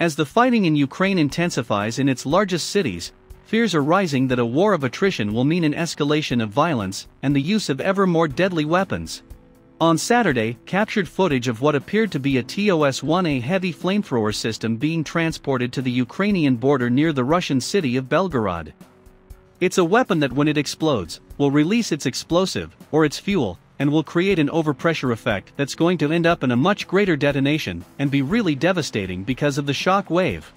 As the fighting in Ukraine intensifies in its largest cities, fears are rising that a war of attrition will mean an escalation of violence and the use of ever more deadly weapons. On Saturday, captured footage of what appeared to be a TOS-1A heavy flamethrower system being transported to the Ukrainian border near the Russian city of Belgorod. It's a weapon that when it explodes, will release its explosive, or its fuel, and will create an overpressure effect that's going to end up in a much greater detonation and be really devastating because of the shock wave.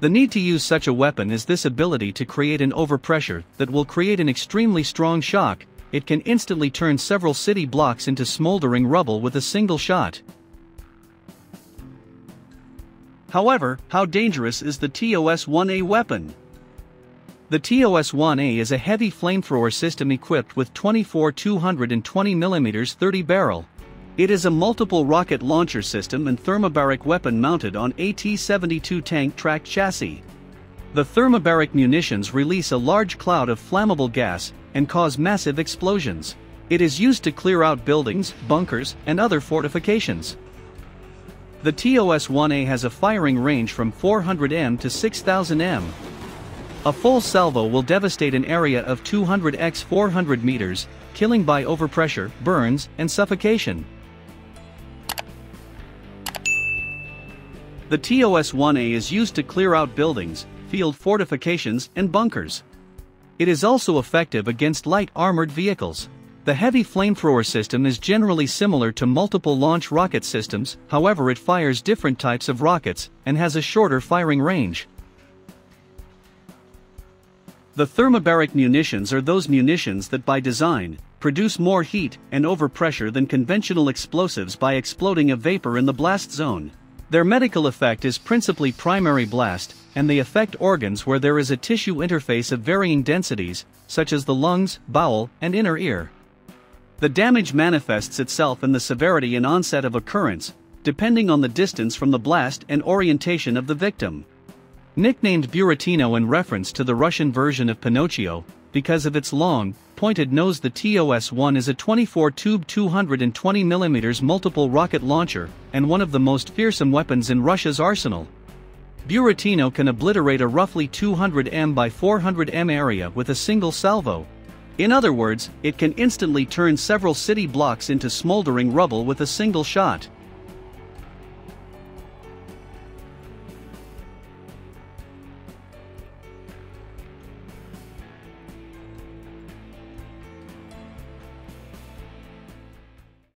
The need to use such a weapon is this ability to create an overpressure that will create an extremely strong shock, it can instantly turn several city blocks into smoldering rubble with a single shot. However, how dangerous is the TOS-1A weapon? The TOS-1A is a heavy flamethrower system equipped with 24 220mm 30 barrel, it is a multiple rocket launcher system and thermobaric weapon mounted on a T-72 tank tracked chassis. The thermobaric munitions release a large cloud of flammable gas and cause massive explosions. It is used to clear out buildings, bunkers, and other fortifications. The TOS-1A has a firing range from 400 m to 6000 m. A full salvo will devastate an area of 200 x 400 meters, killing by overpressure, burns, and suffocation. The TOS-1A is used to clear out buildings, field fortifications, and bunkers. It is also effective against light armored vehicles. The heavy flamethrower system is generally similar to multiple launch rocket systems, however it fires different types of rockets and has a shorter firing range. The thermobaric munitions are those munitions that by design, produce more heat and overpressure than conventional explosives by exploding a vapor in the blast zone. Their medical effect is principally primary blast, and they affect organs where there is a tissue interface of varying densities, such as the lungs, bowel, and inner ear. The damage manifests itself in the severity and onset of occurrence, depending on the distance from the blast and orientation of the victim. Nicknamed Buratino in reference to the Russian version of Pinocchio, because of its long, pointed nose the TOS-1 is a 24-tube 220mm multiple rocket launcher and one of the most fearsome weapons in Russia's arsenal. Buratino can obliterate a roughly 200 m by 400 m area with a single salvo. In other words, it can instantly turn several city blocks into smoldering rubble with a single shot.